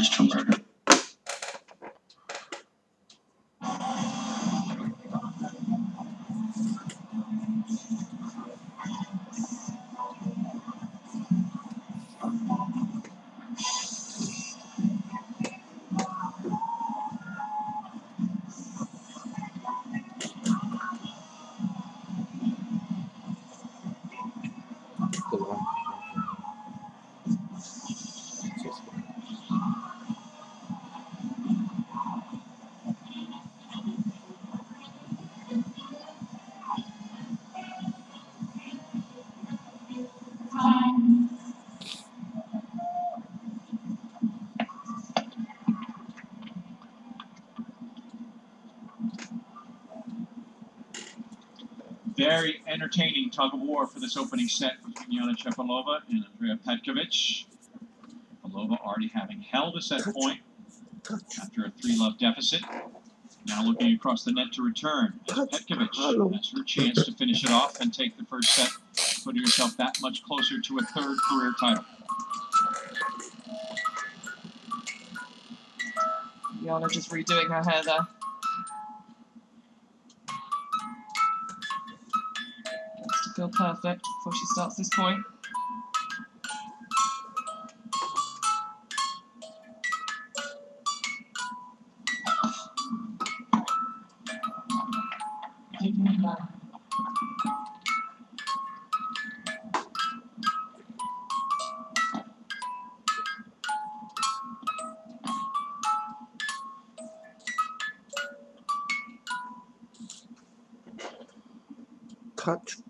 Arrest for murder. Very entertaining tug of war for this opening set between Jana Cepelova and Andrea Petkovic. Chepalova already having held a set point after a three-love deficit. Now looking across the net to return. As Petkovic has her chance to finish it off and take the first set, putting herself that much closer to a third career title. Jana just redoing her hair there. Feel perfect before she starts this point. touch.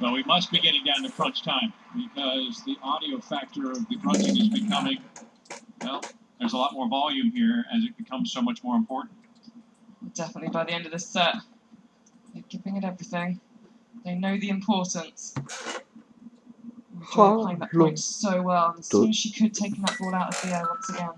Well, we must be getting down to crunch time because the audio factor of the crunching is becoming, well, there's a lot more volume here as it becomes so much more important. Definitely by the end of this set, they're giving it everything. They know the importance. Joy playing that point so well, and as soon as she could, taking that ball out of the air once again.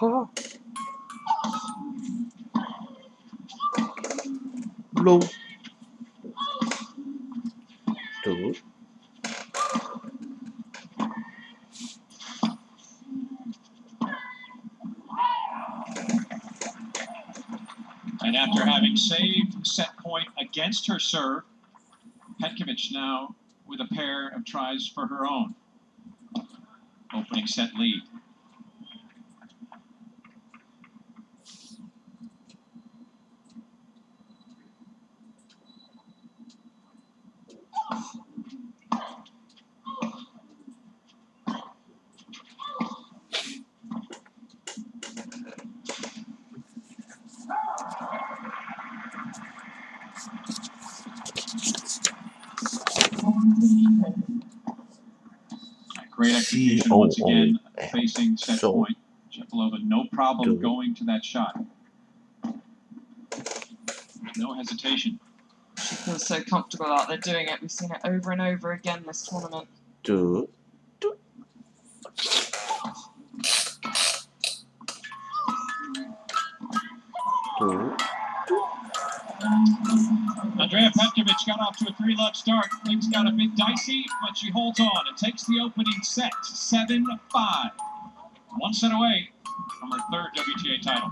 Ha. Low. Two. And after having saved set point against her serve, Petkovic now with a pair of tries for her own. Opening set lead. Great execution once again, facing set So- point. Cepelova, no problem Do- going to that shot. No hesitation. She feels so comfortable out there doing it. We've seen it over and over again this tournament. Two. Two. Two. Andrea Petkovic got off to a three-love start. Things got a bit dicey, but she holds on and takes the opening set, 7-5. One set away from her third WTA title.